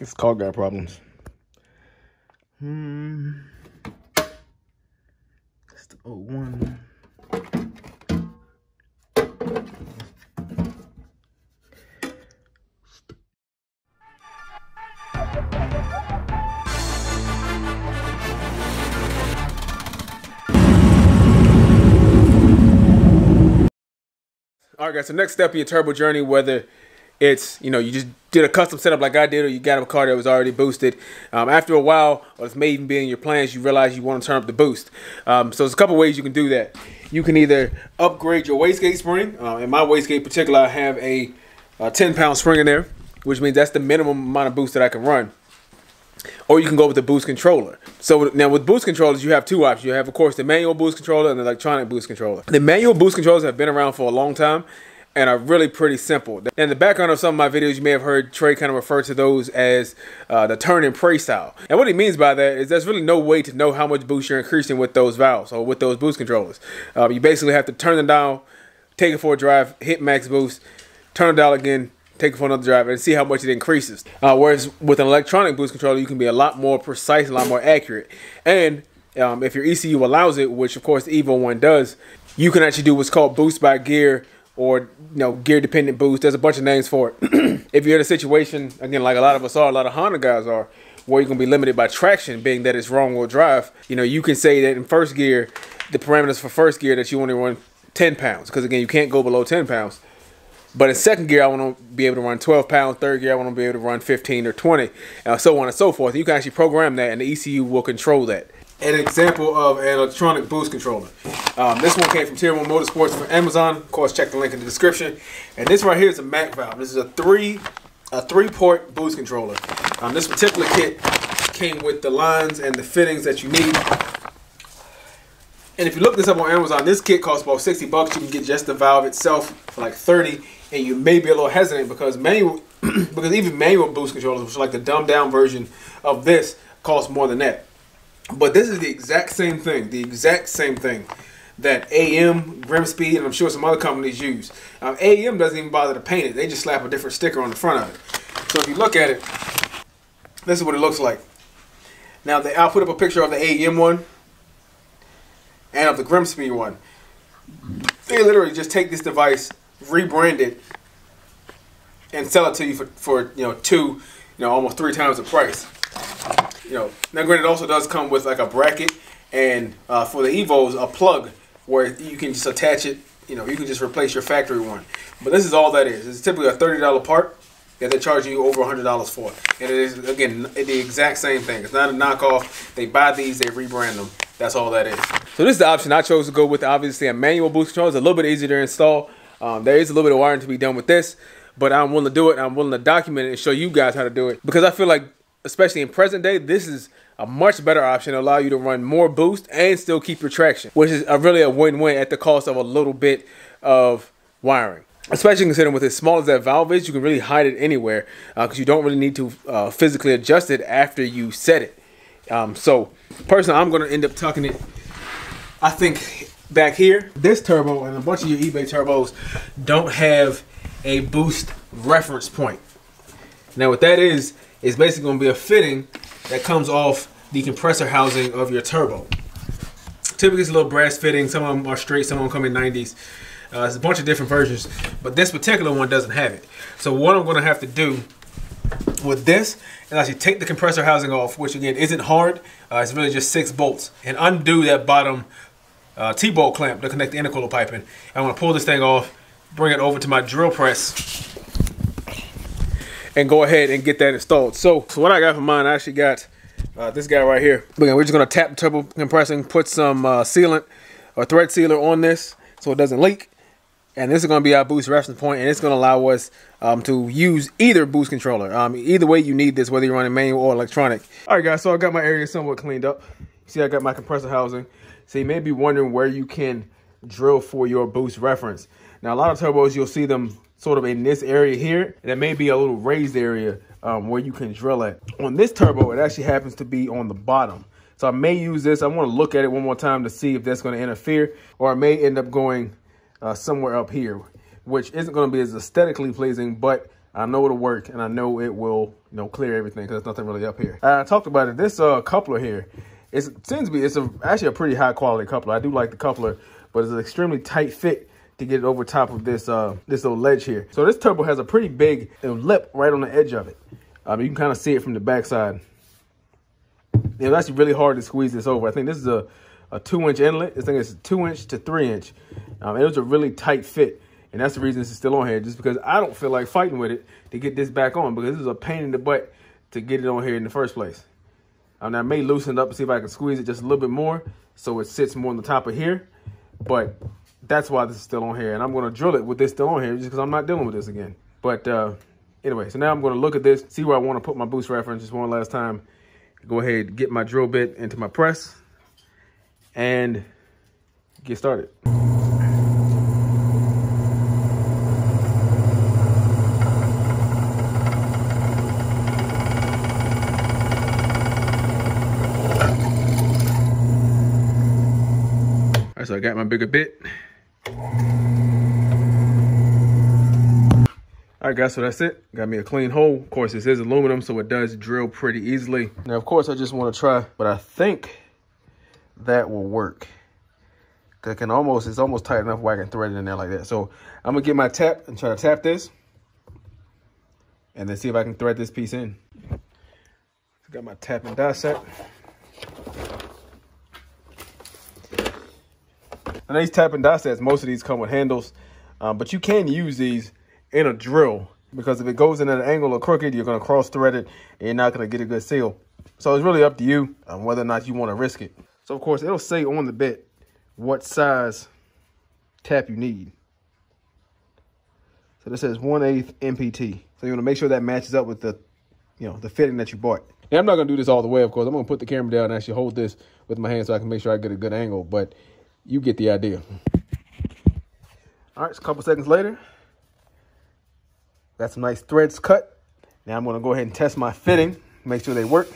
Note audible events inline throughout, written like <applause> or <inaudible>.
It's car guy problems. Hmm. That's the 01. All right, guys. So next step in your turbo journey, whether it's you know you just did a custom setup like I did, or you got a car that was already boosted. Um, after a while, or it may even be in your plans, you realize you want to turn up the boost. Um, so there's a couple ways you can do that. You can either upgrade your wastegate spring. Uh, in my wastegate particular, I have a, a 10 pound spring in there, which means that's the minimum amount of boost that I can run or you can go with the boost controller. So now with boost controllers, you have two options. You have, of course, the manual boost controller and the electronic boost controller. The manual boost controllers have been around for a long time and are really pretty simple. In the background of some of my videos, you may have heard Trey kind of refer to those as uh, the turn and pray style. And what he means by that is there's really no way to know how much boost you're increasing with those valves or with those boost controllers. Uh, you basically have to turn the dial, take it for a drive, hit max boost, turn the dial again, take it for another drive and see how much it increases. Uh, whereas with an electronic boost controller, you can be a lot more precise, a lot more accurate. And um, if your ECU allows it, which of course the Evo one does, you can actually do what's called boost by gear or you know gear dependent boost. There's a bunch of names for it. <clears throat> if you're in a situation again like a lot of us are, a lot of Honda guys are, where you're gonna be limited by traction, being that it's wrong wheel drive. You know you can say that in first gear, the parameters for first gear that you only run 10 pounds because again you can't go below 10 pounds. But in second gear, I want to be able to run 12 pounds. Third gear, I want to be able to run 15 or 20, and so on and so forth. You can actually program that, and the ECU will control that. An example of an electronic boost controller. Um, this one came from Tier 1 Motorsports from Amazon. Of course, check the link in the description. And this right here is a Mac valve. This is a three a three port boost controller. Um, this particular kit came with the lines and the fittings that you need. And if you look this up on Amazon, this kit costs about 60 bucks. You can get just the valve itself for like 30 and you may be a little hesitant because manual <clears throat> because even manual boost controllers, which are like the dumbed down version of this, cost more than that. But this is the exact same thing, the exact same thing that AM, GrimmSpeed, and I'm sure some other companies use. AM doesn't even bother to paint it; they just slap a different sticker on the front of it. So if you look at it, this is what it looks like. Now, I'll put up a picture of the AM one and of the GrimmSpeed one. They literally just take this device, rebrand it, and sell it to you for, for you know two, you know almost three times the price. You know, now granted, it also does come with like a bracket and uh, for the Evos a plug where you can just attach it. You know, you can just replace your factory one. But this is all that is. It's typically a thirty dollar part that they're charging you over hundred dollars for, and it is again the exact same thing. It's not a knockoff. They buy these, they rebrand them. That's all that is. So this is the option I chose to go with. Obviously, a manual boost controller is a little bit easier to install. Um, there is a little bit of wiring to be done with this, but I'm willing to do it. I'm willing to document it and show you guys how to do it because I feel like, especially in present day, this is a much better option to allow you to run more boost and still keep your traction, which is a really a win-win at the cost of a little bit of wiring. Especially considering with as small as that valve is, you can really hide it anywhere because uh, you don't really need to uh, physically adjust it after you set it. Um, so personally, I'm going to end up tucking it, I think, back here. This turbo and a bunch of your eBay turbos don't have a boost reference point. Now what that is, is basically going to be a fitting that comes off the compressor housing of your turbo. Typically it's a little brass fitting, some of them are straight, some of them come in 90s. Uh, there's a bunch of different versions, but this particular one doesn't have it. So what I'm gonna have to do with this is actually take the compressor housing off, which again isn't hard. Uh, it's really just six bolts, and undo that bottom uh, T-bolt clamp to connect the intercooler piping. I'm gonna pull this thing off, bring it over to my drill press, and go ahead and get that installed. So, so what I got for mine, I actually got uh, this guy right here. Again, we're just gonna tap turbo compressing, put some uh, sealant or thread sealer on this so it doesn't leak. And this is going to be our boost reference point, and it's going to allow us um, to use either boost controller. Um, either way, you need this, whether you're running manual or electronic. All right, guys, so I got my area somewhat cleaned up. See, I got my compressor housing. So you may be wondering where you can drill for your boost reference. Now, a lot of turbos, you'll see them sort of in this area here, and it may be a little raised area um, where you can drill at. On this turbo, it actually happens to be on the bottom. So I may use this. I want to look at it one more time to see if that's going to interfere, or I may end up going uh, somewhere up here, which isn't going to be as aesthetically pleasing, but I know it'll work, and I know it will, you know, clear everything because there's nothing really up here. I talked about it. This uh, coupler here, it seems to be it's a, actually a pretty high quality coupler. I do like the coupler, but it's an extremely tight fit to get it over top of this uh, this little ledge here. So this turbo has a pretty big lip right on the edge of it. Um, you can kind of see it from the backside. It's actually really hard to squeeze this over. I think this is a, a two inch inlet. This thing is two inch to three inch. Um, it was a really tight fit. And that's the reason this is still on here, just because I don't feel like fighting with it to get this back on, because this is a pain in the butt to get it on here in the first place. Um, I may loosen it up and see if I can squeeze it just a little bit more so it sits more on the top of here. But that's why this is still on here. And I'm going to drill it with this still on here just because I'm not dealing with this again. But uh, anyway, so now I'm going to look at this, see where I want to put my boost reference just one last time. Go ahead, get my drill bit into my press and get started. All right, so I got my bigger bit. Right, guys, so that's it. Got me a clean hole. Of course, this is aluminum, so it does drill pretty easily. Now, of course, I just want to try, but I think that will work. I can almost, it's almost tight enough where I can thread it in there like that. So I'm gonna get my tap and try to tap this and then see if I can thread this piece in. Got my tap and die set. And these tap and die sets, most of these come with handles, um, but you can use these in a drill because if it goes in at an angle or crooked, you're going to cross thread it and you're not going to get a good seal. So it's really up to you on whether or not you want to risk it. So of course, it'll say on the bit what size tap you need. So this says 1 8 MPT. So you want to make sure that matches up with the, you know, the fitting that you bought. Now, I'm not going to do this all the way, of course. I'm going to put the camera down and actually hold this with my hand so I can make sure I get a good angle. But you get the idea. All right, so a couple seconds later, got some nice threads cut. Now I'm gonna go ahead and test my fitting, make sure they work.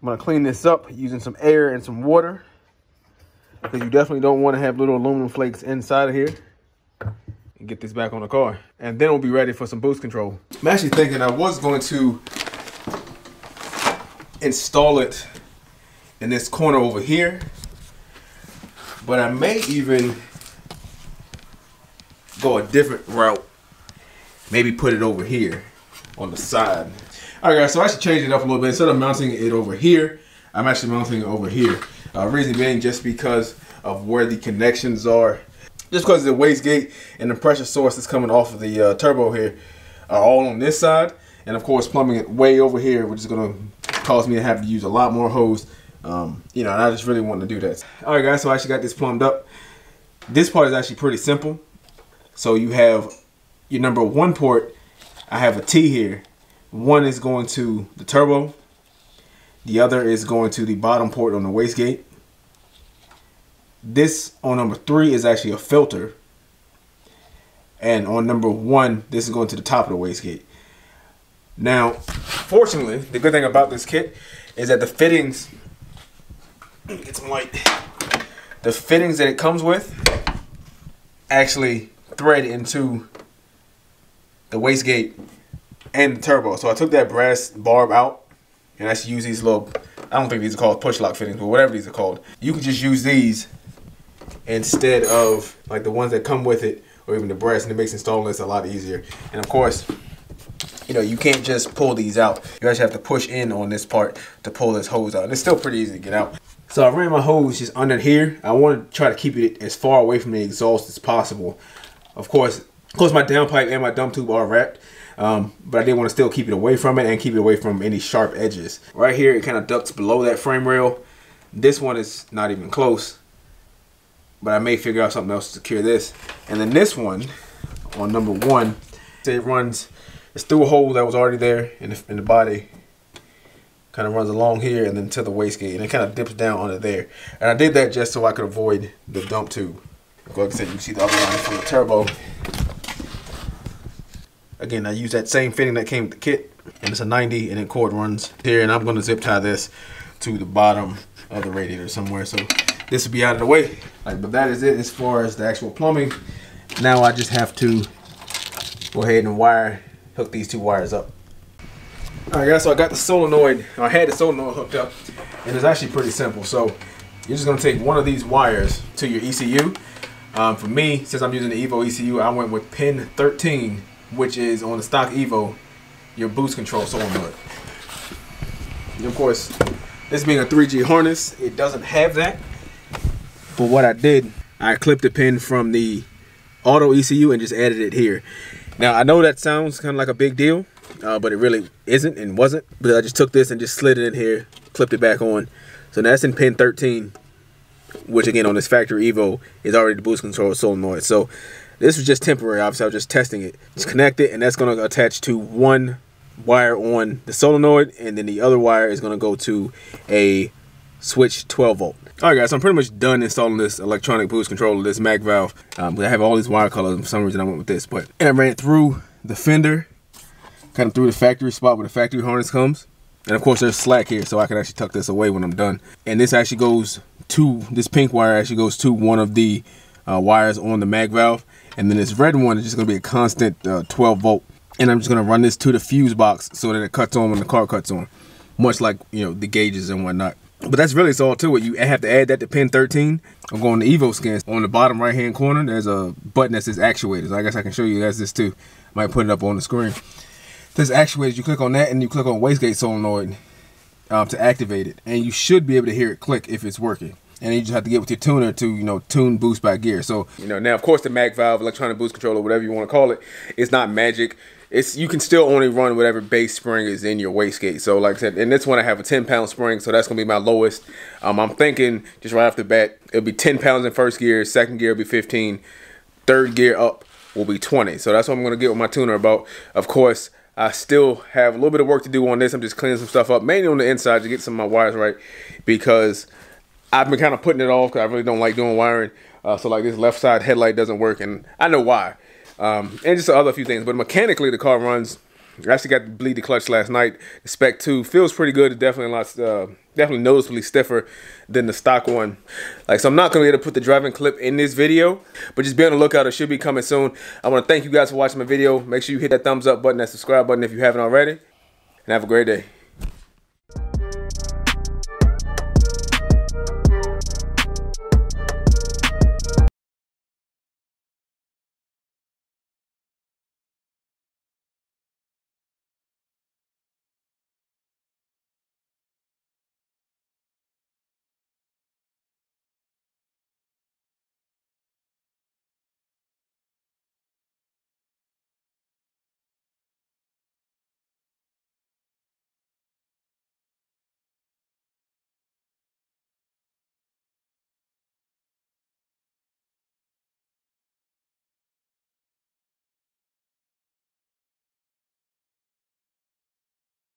I'm gonna clean this up using some air and some water because you definitely don't wanna have little aluminum flakes inside of here and get this back on the car. And then we'll be ready for some boost control. I'm actually thinking I was going to install it in this corner over here but I may even go a different route. Maybe put it over here on the side. All right, guys, so I should change it up a little bit. Instead of mounting it over here, I'm actually mounting it over here. Uh, reason being just because of where the connections are. Just because the wastegate and the pressure source that's coming off of the uh, turbo here are all on this side. And of course, plumbing it way over here, which is going to cause me to have to use a lot more hose um, you know, and I just really want to do that. All right, guys, so I actually got this plumbed up. This part is actually pretty simple. So you have your number one port. I have a T here. One is going to the turbo. The other is going to the bottom port on the wastegate. This on number three is actually a filter. And on number one, this is going to the top of the wastegate. Now, fortunately, the good thing about this kit is that the fittings get some light. The fittings that it comes with actually thread into the wastegate and the turbo. So I took that brass barb out and I actually use these little, I don't think these are called push lock fittings, but whatever these are called. You can just use these instead of like the ones that come with it or even the brass and it makes installing this a lot easier. And of course, you know, you can't just pull these out. You actually have to push in on this part to pull this hose out. And it's still pretty easy to get out. So I ran my hose just under here. I want to try to keep it as far away from the exhaust as possible. Of course, of course my downpipe and my dump tube are wrapped. Um, but I did want to still keep it away from it and keep it away from any sharp edges. Right here, it kind of ducks below that frame rail. This one is not even close. But I may figure out something else to secure this. And then this one, on number one, it runs, it's through a hole that was already there in the, in the body kind of runs along here and then to the wastegate and it kind of dips down under there. And I did that just so I could avoid the dump tube. Like I said, you can see the other line from the turbo. Again, I use that same fitting that came with the kit and it's a 90 and then cord runs here and I'm going to zip tie this to the bottom of the radiator somewhere. So this will be out of the way. But that is it as far as the actual plumbing. Now I just have to go ahead and wire, hook these two wires up. All right, guys, so I got the solenoid, I had the solenoid hooked up, and it's actually pretty simple. So you're just gonna take one of these wires to your ECU. Um, for me, since I'm using the Evo ECU, I went with pin 13, which is on the stock Evo, your boost control solenoid. And of course, this being a 3G harness, it doesn't have that. But what I did, I clipped the pin from the auto ECU and just added it here. Now, I know that sounds kind of like a big deal, uh, but it really isn't and wasn't because I just took this and just slid it in here, clipped it back on. So now that's in pin 13, which again on this factory Evo is already the boost control solenoid. So this was just temporary. Obviously, I was just testing it. Just connect it, and that's going to attach to one wire on the solenoid, and then the other wire is going to go to a switch 12 volt. All right, guys, so I'm pretty much done installing this electronic boost controller, this Mac valve. Um, I have all these wire colors. For some reason, I went with this, but and I ran it through the fender, kind of through the factory spot where the factory harness comes. And of course, there's slack here, so I can actually tuck this away when I'm done. And this actually goes to, this pink wire actually goes to one of the uh, wires on the Mac valve. And then this red one is just going to be a constant uh, 12 volt and I'm just gonna run this to the fuse box so that it cuts on when the car cuts on, much like you know the gauges and whatnot. But that's really all to it. You have to add that to pin 13. I'm going to EvoScan. On the bottom right hand corner, there's a button that says actuators. I guess I can show you guys this too. Might put it up on the screen. This actuators. You click on that and you click on wastegate solenoid um, to activate it, and you should be able to hear it click if it's working and you just have to get with your tuner to you know tune boost by gear. So you know now of course the Mac valve electronic boost controller whatever you want to call it, it's not magic it's you can still only run whatever base spring is in your wastegate. So like I said, in this one I have a 10 pound spring, so that's gonna be my lowest. Um, I'm thinking just right off the bat, it'll be 10 pounds in first gear, second gear will be 15, third gear up will be 20. So that's what I'm gonna get with my tuner about. Of course, I still have a little bit of work to do on this. I'm just cleaning some stuff up, mainly on the inside to get some of my wires right because I've been kind of putting it off because I really don't like doing wiring. Uh, so like this left side headlight doesn't work and I know why. Um, and just other few things. But mechanically, the car runs. I actually got to bleed the clutch last night. The Spec 2 feels pretty good. Definitely a lot, uh, definitely noticeably stiffer than the stock one. Like, so I'm not going to be able to put the driving clip in this video, but just be on the lookout. It should be coming soon. I want to thank you guys for watching my video. Make sure you hit that thumbs up button, that subscribe button if you haven't already, and have a great day.